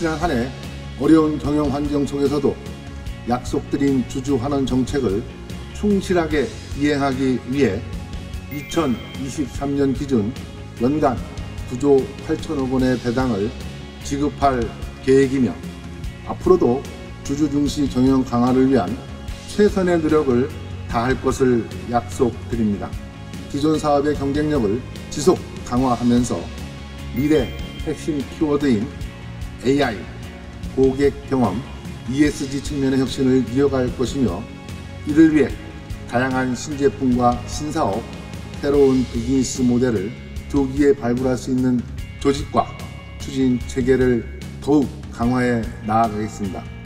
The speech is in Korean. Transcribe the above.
지난 한 해 어려운 경영 환경 속에서도 약속드린 주주 환원 정책을 충실하게 이행하기 위해 2023년 기준 연간 9조 8천억 원의 배당을 지급할 계획이며 앞으로도 주주 중시 경영 강화를 위한 최선의 노력을 다할 것을 약속드립니다. 기존 사업의 경쟁력을 지속 강화하면서 미래 핵심 키워드인 AI, 고객 경험, ESG 측면의 혁신을 이어갈 것이며 이를 위해 다양한 신제품과 신사업, 새로운 비즈니스 모델을 조기에 발굴할 수 있는 조직과 추진 체계를 더욱 강화해 나아가겠습니다.